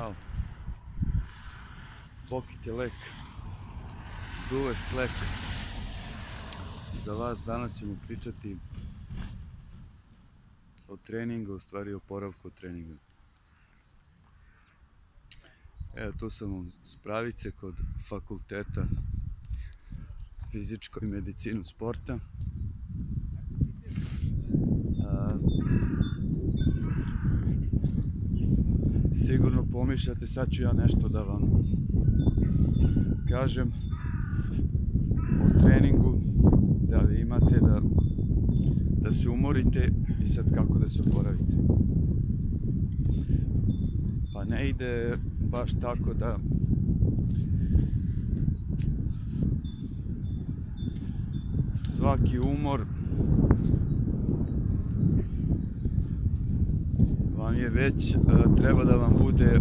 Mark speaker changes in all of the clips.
Speaker 1: Ćao. Pokit je lek. Duve sklek. Za vas danas ćemo pričati o treningu, u stvari o poravku od treninga. Evo tu sam Spravice kod fakulteta fizičko i medicinu sporta. A, sigurno pomišljate sad ću ja nešto da vam kažem o treningu da vi imate da, da se umorite i sad kako da se oporavite. Pa ne ide baš tako da svaki umor vam je već treba da vam bude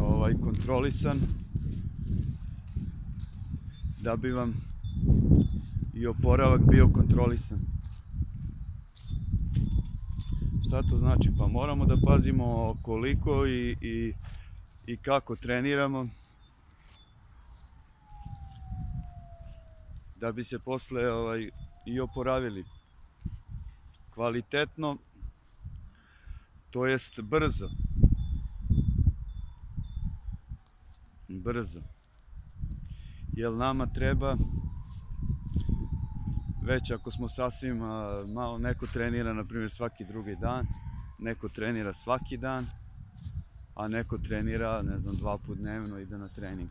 Speaker 1: ovaj kontrolisan da bi vam i oporavak bio kontrolisan. Šta to znači? Pa moramo da pazimo koliko i, i, i kako treniramo da bi se posle ovaj, i oporavili kvalitetno to jest brzo. Brzo. Jer nama treba već ako smo sasvim malo neko trenira na primjer svaki drugi dan neko trenira svaki dan a neko trenira ne znam dva put dnevno ide na trening.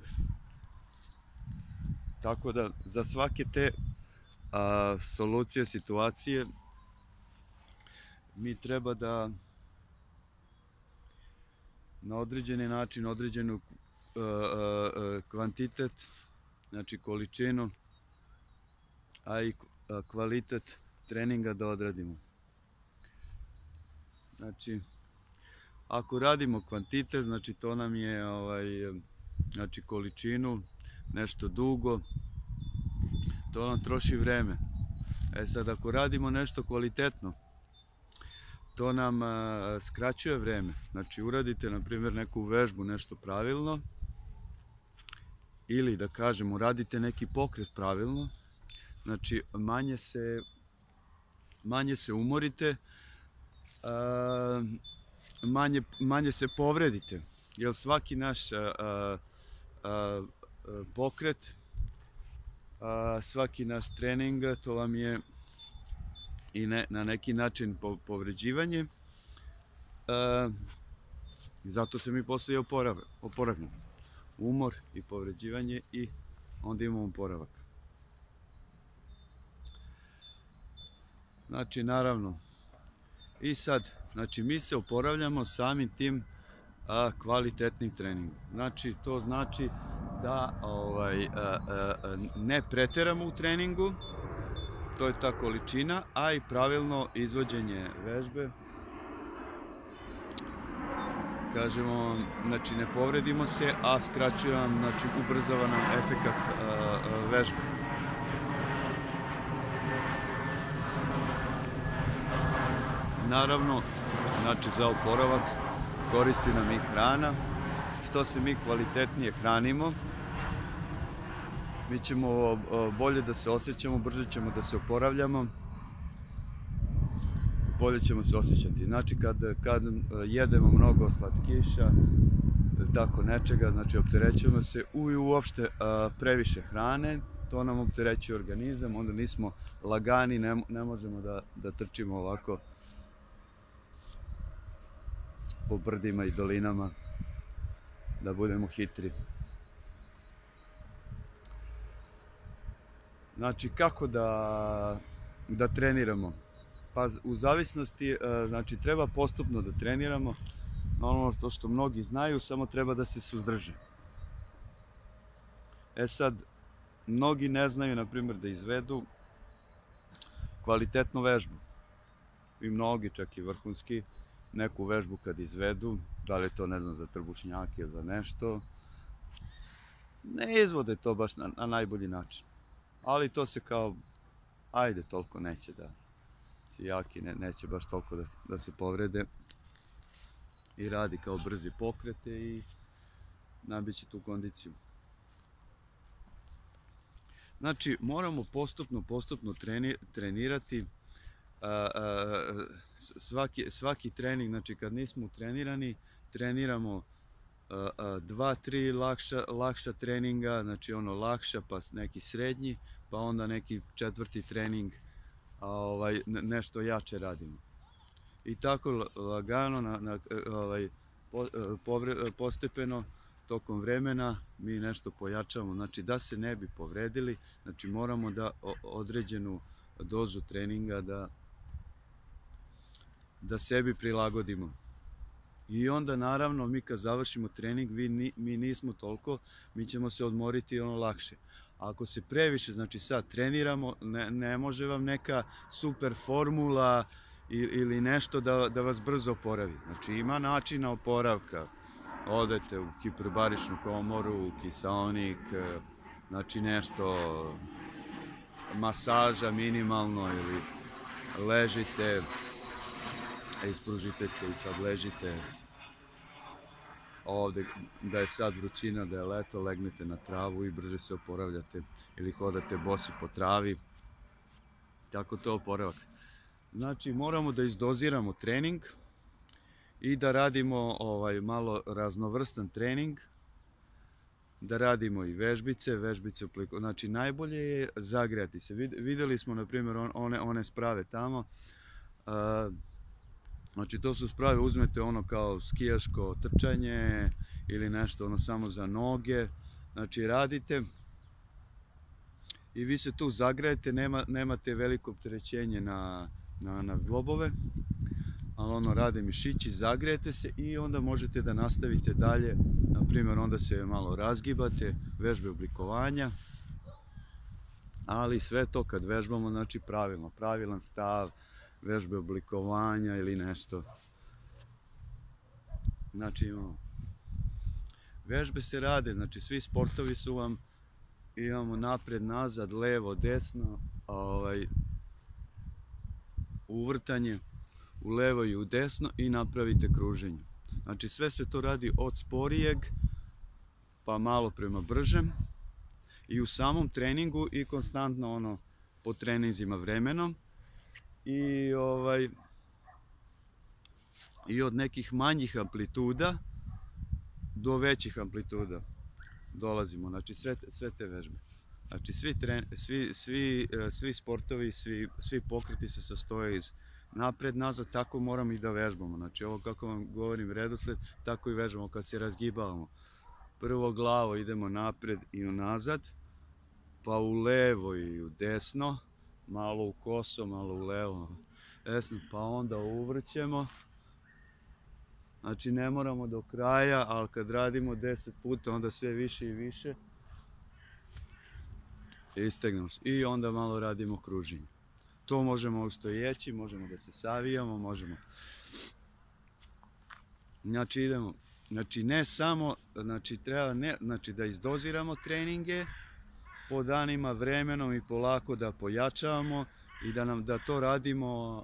Speaker 1: Tako da za svake te a, solucije situacije mi treba da na određeni način određenu a, a, kvantitet znači količinu, a i kvalitet treninga da odradimo. Znači, ako radimo kvantitet, znači to nam je ovaj, znači količinu, nešto dugo, to nam troši vreme. E sad, ako radimo nešto kvalitetno, to nam a, skraćuje vreme. Znači, uradite, na primjer, neku vežbu, nešto pravilno, ili da kažemo radite neki pokret pravilno, znači manje se manje se umorite, a, manje, manje se povredite, jer svaki naš a, a, pokret, svaki naš trening, to vam je i ne, na neki način povređivanje, zato se mi posle i oporavimo umor i povređivanje i onda imamo poravak. Znači, naravno, i sad, znači, mi se oporavljamo samim tim a, kvalitetnim treningom. Znači, to znači da ovaj, a, a, ne preteramo u treningu, to je ta količina, a i pravilno izvođenje vežbe, kažemo, znači ne povredimo se, a skraćuje nam, znači ubrzava nam efekat vežbe. Naravno, znači za oporavak koristi nam i hrana, što se mi kvalitetnije hranimo, mi ćemo bolje da se osjećamo, brže ćemo da se oporavljamo, bolje ćemo se osjećati. Znači, kad, kad e, jedemo mnogo slatkiša, tako nečega, znači opterećujemo se u i uopšte e, previše hrane, to nam opterećuje organizam, onda nismo lagani, ne, ne možemo da, da trčimo ovako po brdima i dolinama, da budemo hitri. Znači, kako da, da treniramo? Pa u zavisnosti, e, znači treba postupno da treniramo, normalno to što mnogi znaju, samo treba da se suzdrže. E sad, mnogi ne znaju, na primjer, da izvedu kvalitetnu vežbu. I mnogi, čak i vrhunski, neku vežbu kad izvedu, da li to, ne znam, za trbušnjake ili za nešto, ne izvode to baš na, na najbolji način. Ali to se kao, ajde, toliko neće da, si jaki, ne, neće baš toliko da, da se povrede i radi kao brzi pokrete i nabiće tu kondiciju. Znači, moramo postupno, postupno treni, trenirati a, a, svaki, svaki trening, znači kad nismo trenirani, treniramo dva, tri lakša, lakša treninga, znači ono lakša pa neki srednji, pa onda neki četvrti trening, a, ovaj, nešto jače radimo. I tako lagano, na, na, ovaj, po, povre, postepeno, tokom vremena mi nešto pojačamo, znači da se ne bi povredili, znači moramo da određenu dozu treninga da da sebi prilagodimo. I onda naravno mi kad završimo trening, vi, mi nismo toliko, mi ćemo se odmoriti ono lakše. Ako se previše, znači sad treniramo, ne, ne može vam neka super formula ili nešto da, da vas brzo oporavi. Znači ima načina oporavka, odete u hiperbaričnu komoru, u kisaonik, znači nešto masaža minimalno ili ležite, ispružite se i sad ležite ovde da je sad vrućina, da je leto, legnete na travu i brže se oporavljate ili hodate bosi po travi. Tako to oporavak. Znači moramo da izdoziramo trening, i da radimo ovaj malo raznovrstan trening, da radimo i vežbice, vežbice u Znači najbolje je zagrejati se. Videli smo na primjer one, one sprave tamo. Znači to su sprave, uzmete ono kao skijaško trčanje ili nešto ono samo za noge. Znači radite i vi se tu zagrejete, nema, nemate veliko opterećenje na, na, na zglobove ali ono rade mišići, zagrejete se i onda možete da nastavite dalje, na primjer onda se malo razgibate, vežbe oblikovanja, ali sve to kad vežbamo, znači pravilno, pravilan stav, vežbe oblikovanja ili nešto. Znači imamo, vežbe se rade, znači svi sportovi su vam, imamo napred, nazad, levo, desno, ovaj, uvrtanje, u levo i u desno i napravite kruženje. Znači sve se to radi od sporijeg pa malo prema bržem i u samom treningu i konstantno ono po treninzima vremenom i ovaj i od nekih manjih amplituda do većih amplituda dolazimo, znači sve, sve te vežbe. Znači svi, tren, svi, svi, eh, svi sportovi, svi, svi pokreti se sastoje iz napred, nazad, tako moramo i da vežbamo. Znači ovo kako vam govorim redosled, tako i vežbamo kad se razgibavamo. Prvo glavo idemo napred i nazad, pa u levo i u desno, malo u koso, malo u levo, desno, pa onda uvrćemo. Znači ne moramo do kraja, ali kad radimo 10 puta, onda sve više i više. Istegnemo se. I onda malo radimo kruženje. To možemo ustojeći, možemo da se savijamo, možemo... Znači idemo, znači ne samo, znači treba ne, znači da izdoziramo treninge po danima, vremenom i polako da pojačavamo i da nam da to radimo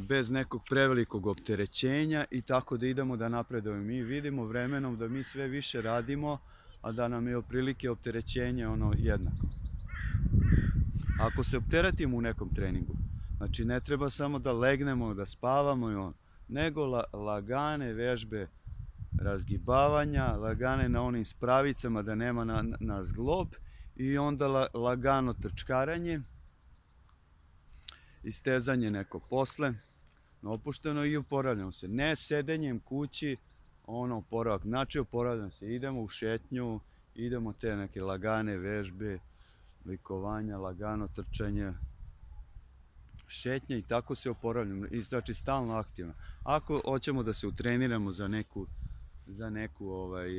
Speaker 1: bez nekog prevelikog opterećenja i tako da idemo da napredujemo. Mi vidimo vremenom da mi sve više radimo, a da nam je oprilike opterećenje ono jednako. Ako se opteretimo u nekom treningu, znači ne treba samo da legnemo, da spavamo i on, nego la, lagane vežbe razgibavanja, lagane na onim spravicama da nema na, na zglob i onda la, lagano trčkaranje, istezanje neko posle, opušteno i oporavljamo se. Ne sedenjem kući, ono oporavak, znači oporavljamo se, idemo u šetnju, idemo te neke lagane vežbe, likovanja, lagano trčanje, šetnje i tako se oporavljamo. I znači stalno aktivno. Ako hoćemo da se utreniramo za neku za neku ovaj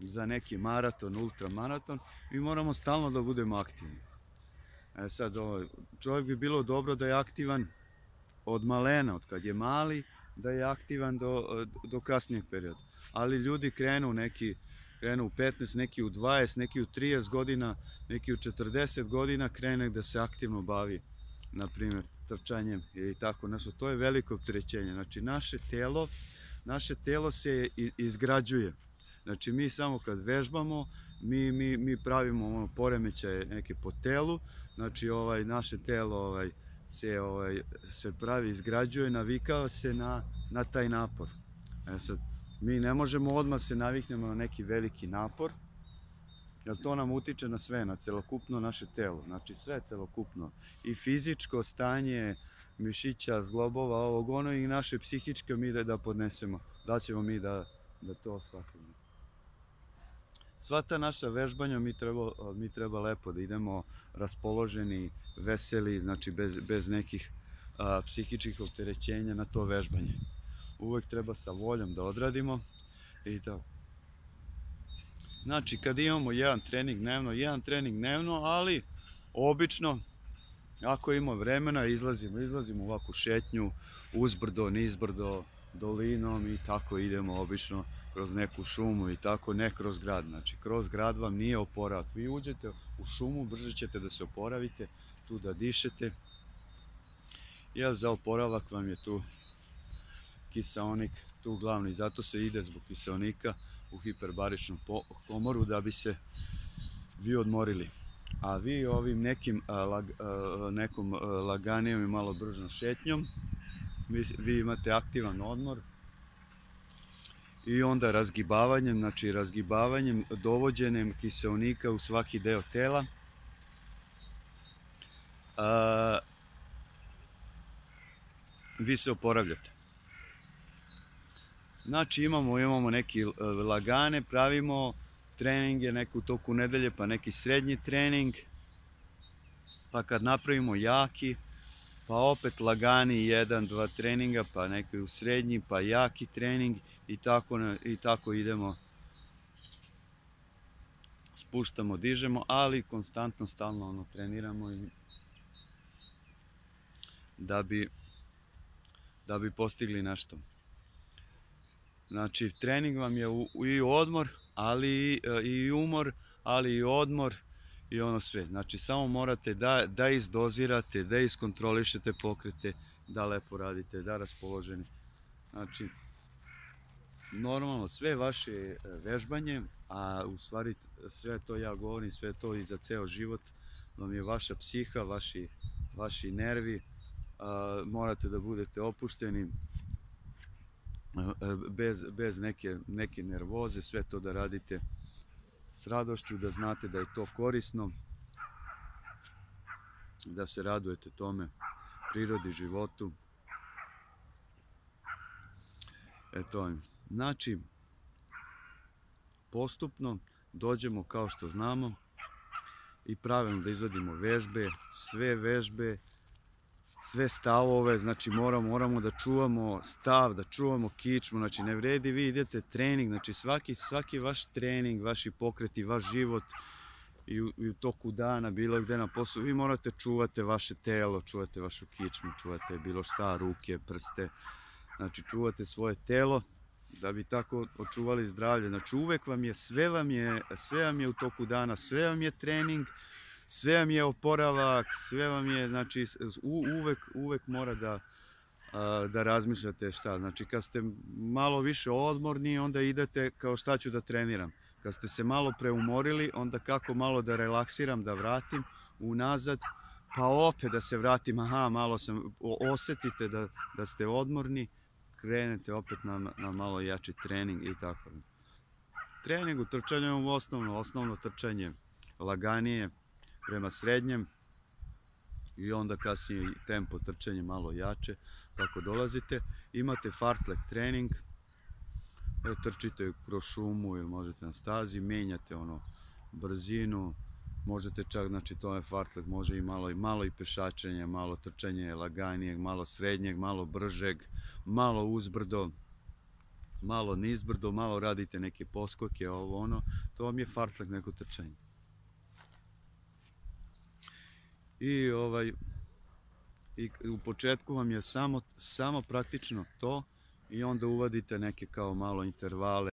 Speaker 1: za neki maraton, ultramaraton, mi moramo stalno da budemo aktivni. E sad, ovaj, čovjek bi bilo dobro da je aktivan od malena, od kad je mali, da je aktivan do, do kasnijeg perioda. Ali ljudi krenu neki, krenu u 15, neki u 20, neki u 30 godina, neki u 40 godina krene da se aktivno bavi, na primjer, trčanjem ili tako nešto. To je veliko opterećenje. Znači, naše telo naše telo se izgrađuje. Znači mi samo kad vežbamo, mi, mi, mi pravimo ono poremećaje neke po telu, znači ovaj naše telo ovaj se ovaj se pravi izgrađuje, navikava se na, na taj napor. E sad, mi ne možemo odmah se naviknemo na neki veliki napor, jer to nam utiče na sve, na celokupno naše telo, znači sve celokupno. I fizičko stanje mišića, zglobova, ovog ono i naše psihičke mi da, da podnesemo, da ćemo mi da, da to shvatimo. Sva ta naša vežbanja mi treba, mi treba lepo da idemo raspoloženi, veseli, znači bez, bez nekih a, psihičkih opterećenja na to vežbanje. Uvek treba sa voljom da odradimo i tako. Znači, kad imamo jedan trening dnevno, jedan trening dnevno, ali obično, ako imamo vremena, izlazimo, izlazimo ovakvu šetnju, uzbrdo, nizbrdo, dolinom i tako idemo obično kroz neku šumu i tako, ne kroz grad. Znači, kroz grad vam nije oporavak. Vi uđete u šumu, brže ćete da se oporavite, tu da dišete. Ja za oporavak vam je tu kisaonik, tu glavni, zato se ide zbog kisaonika u hiperbaričnu komoru da bi se vi odmorili. A vi ovim nekim lag, nekom laganijom i malo bržom šetnjom vi, vi imate aktivan odmor i onda razgibavanjem, znači razgibavanjem, dovođenjem kiseonika u svaki deo tela. A, vi se oporavljate. Znači imamo, imamo neki lagane, pravimo treninge neku toku nedelje, pa neki srednji trening, pa kad napravimo jaki, pa opet lagani jedan, dva treninga, pa neki u srednji, pa jaki trening i tako, i tako idemo. Spuštamo, dižemo, ali konstantno, stalno ono, treniramo i da bi, da bi postigli nešto. Znači, trening vam je u, i odmor, ali e, i umor, ali i odmor i ono sve. Znači, samo morate da, da izdozirate, da iskontrolišete pokrete, da lepo radite, da raspoloženi. Znači, normalno sve vaše e, vežbanje, a u stvari sve to ja govorim, sve to i za ceo život, vam je vaša psiha, vaši, vaši nervi, a, morate da budete opušteni, bez, bez neke, neke nervoze, sve to da radite s radošću, da znate da je to korisno, da se radujete tome, prirodi, životu. Eto, znači, postupno dođemo kao što znamo i pravilno da izvodimo vežbe, sve vežbe, sve stavove, znači moramo, moramo da čuvamo stav, da čuvamo kičmu, znači ne vredi vi idete trening, znači svaki, svaki vaš trening, vaši pokreti, vaš život i u, i u toku dana, bilo gde na poslu, vi morate čuvate vaše telo, čuvate vašu kičmu, čuvate bilo šta, ruke, prste, znači čuvate svoje telo da bi tako očuvali zdravlje. Znači uvek vam je, sve vam je, sve vam je u toku dana, sve vam je trening, sve vam je oporavak, sve vam je, znači, uvek, uvek mora da, da razmišljate šta. Znači, kad ste malo više odmorni, onda idete kao šta ću da treniram. Kad ste se malo preumorili, onda kako malo da relaksiram, da vratim unazad, pa opet da se vratim, aha, malo sam, osetite da, da ste odmorni, krenete opet na, na malo jači trening i tako. Trening u trčanju je osnovno, osnovno trčanje, laganije, prema srednjem i onda kasnije tempo trčanja malo jače kako dolazite. Imate fartlek trening, e, trčite kroz šumu ili možete na stazi, menjate ono brzinu, možete čak, znači to je fartlek, može i malo, i malo i pešačenje, malo trčanje laganijeg, malo srednjeg, malo bržeg, malo uzbrdo, malo nizbrdo, malo radite neke poskoke, ovo ono, to vam je fartlek neko trčanje. I ovaj i u početku vam je samo samo praktično to i onda uvadite neke kao malo intervale